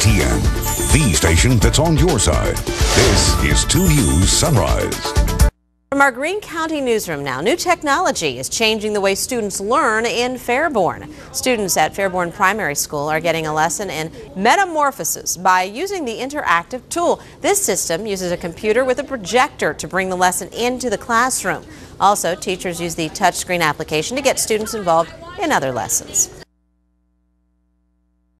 the station that's on your side. This is 2U Sunrise. From our Greene County newsroom now, new technology is changing the way students learn in Fairborn. Students at Fairborn Primary School are getting a lesson in metamorphosis by using the interactive tool. This system uses a computer with a projector to bring the lesson into the classroom. Also, teachers use the touchscreen application to get students involved in other lessons.